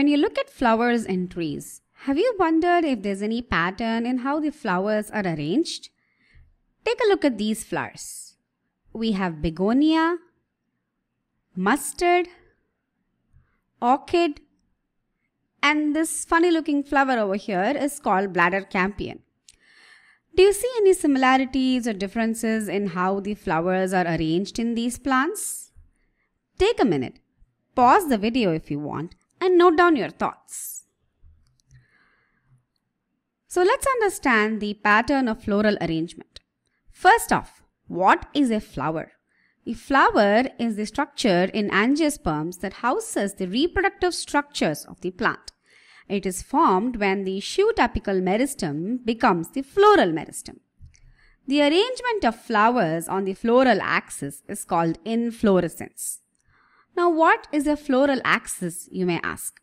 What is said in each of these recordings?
When you look at flowers and trees, have you wondered if there's any pattern in how the flowers are arranged? Take a look at these flowers. We have begonia, mustard, orchid, and this funny looking flower over here is called bladder campion. Do you see any similarities or differences in how the flowers are arranged in these plants? Take a minute, pause the video if you want, and note down your thoughts. So let's understand the pattern of floral arrangement. First off, what is a flower? A flower is the structure in angiosperms that houses the reproductive structures of the plant. It is formed when the shoot apical meristem becomes the floral meristem. The arrangement of flowers on the floral axis is called inflorescence. Now, what is a floral axis, you may ask?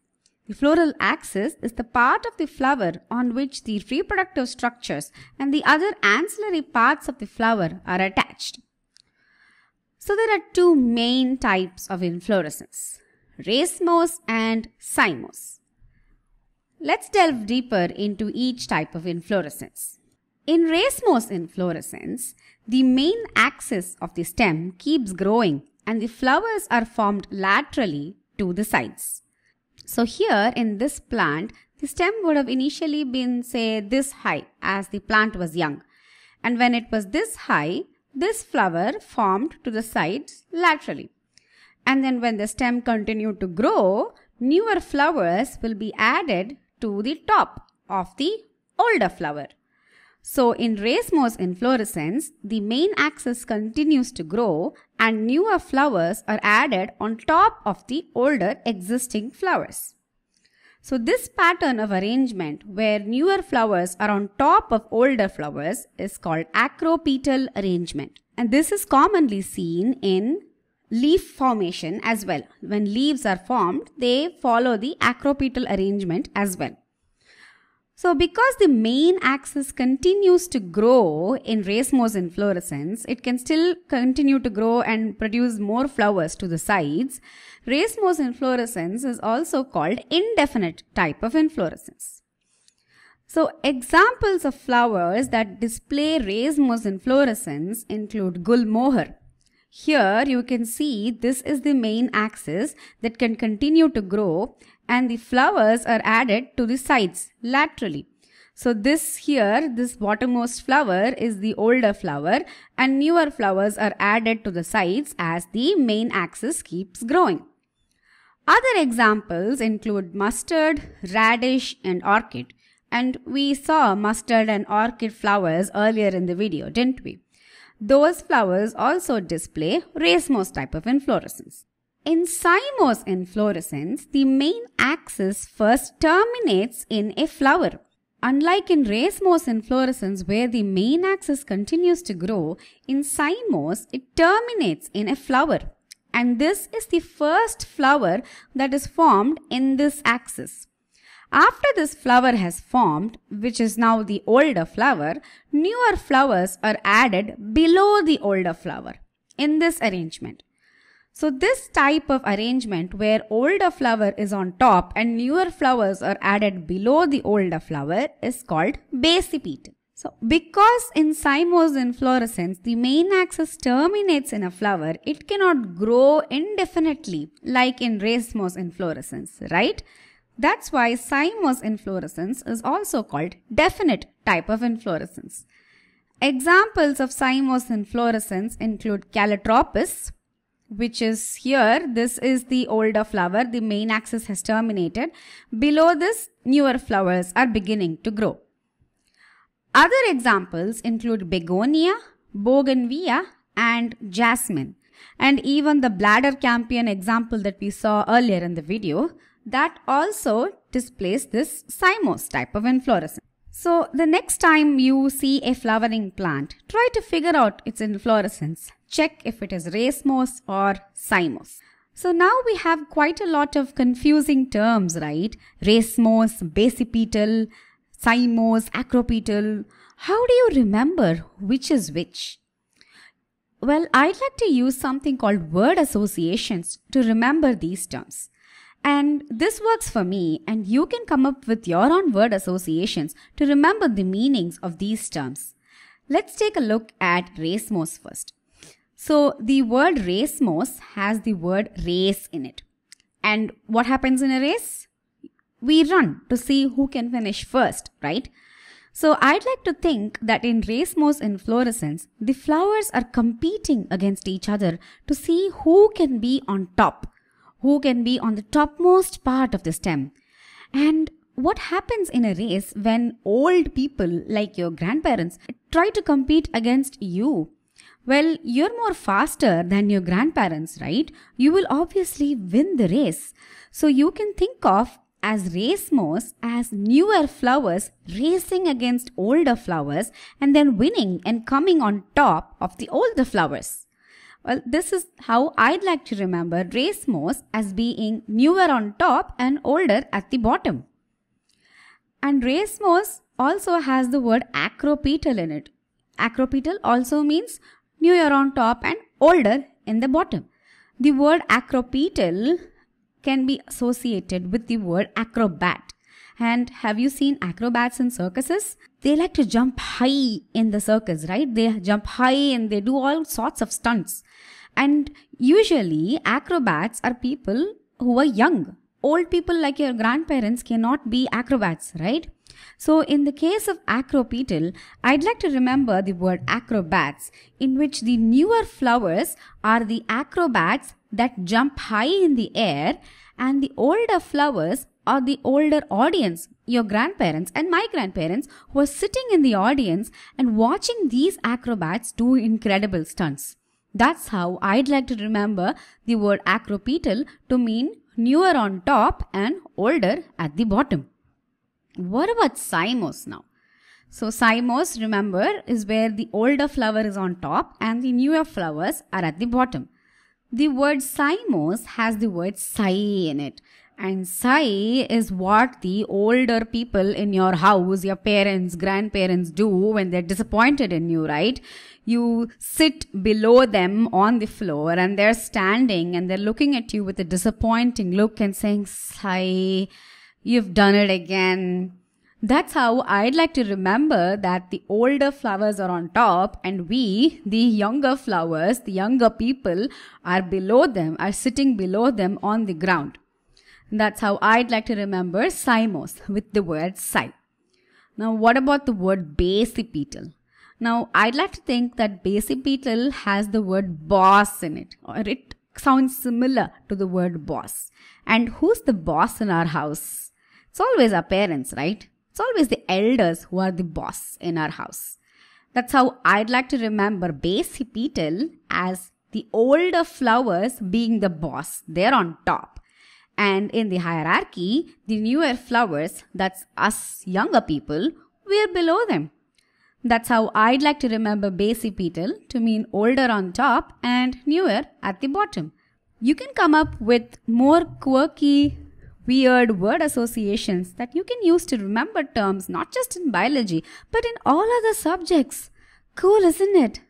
The floral axis is the part of the flower on which the reproductive structures and the other ancillary parts of the flower are attached. So there are two main types of inflorescence, racemose and cymose. Let's delve deeper into each type of inflorescence. In racemose inflorescence, the main axis of the stem keeps growing and the flowers are formed laterally to the sides. So here in this plant, the stem would have initially been say this high as the plant was young. And when it was this high, this flower formed to the sides laterally. And then when the stem continued to grow, newer flowers will be added to the top of the older flower. So in racemose inflorescence, the main axis continues to grow and newer flowers are added on top of the older existing flowers. So this pattern of arrangement where newer flowers are on top of older flowers is called acropetal arrangement. And this is commonly seen in leaf formation as well. When leaves are formed, they follow the acropetal arrangement as well. So because the main axis continues to grow in racemose inflorescence, it can still continue to grow and produce more flowers to the sides. Racemose inflorescence is also called indefinite type of inflorescence. So examples of flowers that display racemose inflorescence include gulmohar. Here you can see this is the main axis that can continue to grow and the flowers are added to the sides laterally. So this here, this bottommost flower is the older flower and newer flowers are added to the sides as the main axis keeps growing. Other examples include mustard, radish and orchid. And we saw mustard and orchid flowers earlier in the video, didn't we? Those flowers also display racemose type of inflorescence. In cymose inflorescence, the main axis first terminates in a flower. Unlike in racemose inflorescence where the main axis continues to grow, in cymose it terminates in a flower. And this is the first flower that is formed in this axis. After this flower has formed, which is now the older flower, newer flowers are added below the older flower in this arrangement. So this type of arrangement where older flower is on top and newer flowers are added below the older flower is called basipetal. So because in cymose inflorescence the main axis terminates in a flower, it cannot grow indefinitely like in racemose inflorescence, right? That's why cymose inflorescence is also called definite type of inflorescence. Examples of cymose inflorescence include calotropis, which is here. This is the older flower. The main axis has terminated. Below this, newer flowers are beginning to grow. Other examples include begonia, bougainvillea, and jasmine. And even the bladder campion example that we saw earlier in the video, that also displays this cymose type of inflorescence. So the next time you see a flowering plant, try to figure out its inflorescence. Check if it is racemose or cymose. So now we have quite a lot of confusing terms, right? Racemose, basipetal, cymose, acropetal. How do you remember which is which? Well, I'd like to use something called word associations to remember these terms. And this works for me, and you can come up with your own word associations to remember the meanings of these terms. Let's take a look at racemose first. So, the word racemose has the word race in it. And what happens in a race? We run to see who can finish first, right? So, I'd like to think that in racemose inflorescence, the flowers are competing against each other to see who can be on top who can be on the topmost part of the stem. And what happens in a race when old people like your grandparents try to compete against you? Well, you're more faster than your grandparents, right? You will obviously win the race. So you can think of as racemose as newer flowers racing against older flowers and then winning and coming on top of the older flowers. Well, this is how I'd like to remember race racemose as being newer on top and older at the bottom. And race racemose also has the word acropetal in it. Acropetal also means newer on top and older in the bottom. The word acropetal can be associated with the word acrobat. And have you seen acrobats in circuses? They like to jump high in the circus, right? They jump high and they do all sorts of stunts. And usually acrobats are people who are young. Old people like your grandparents cannot be acrobats, right? So in the case of acropetal, I'd like to remember the word acrobats in which the newer flowers are the acrobats that jump high in the air and the older flowers are the older audience, your grandparents and my grandparents who are sitting in the audience and watching these acrobats do incredible stunts. That's how I'd like to remember the word acropetal to mean newer on top and older at the bottom. What about cymose now? So cymose, remember, is where the older flower is on top and the newer flowers are at the bottom. The word cymose has the word sigh in it. And sigh is what the older people in your house, your parents, grandparents do when they're disappointed in you, right? You sit below them on the floor and they're standing and they're looking at you with a disappointing look and saying, sigh, you've done it again. That's how I'd like to remember that the older flowers are on top and we, the younger flowers, the younger people are below them, are sitting below them on the ground. That's how I'd like to remember cymose with the word sigh. Now, what about the word basipetal? Now, I'd like to think that basipetal has the word boss in it, or it sounds similar to the word boss. And who's the boss in our house? It's always our parents, right? It's always the elders who are the boss in our house. That's how I'd like to remember basipetal as the older flowers being the boss. They're on top. And in the hierarchy, the newer flowers, that's us younger people, we're below them. That's how I'd like to remember basipetal to mean older on top and newer at the bottom. You can come up with more quirky, weird word associations that you can use to remember terms not just in biology but in all other subjects. Cool, isn't it?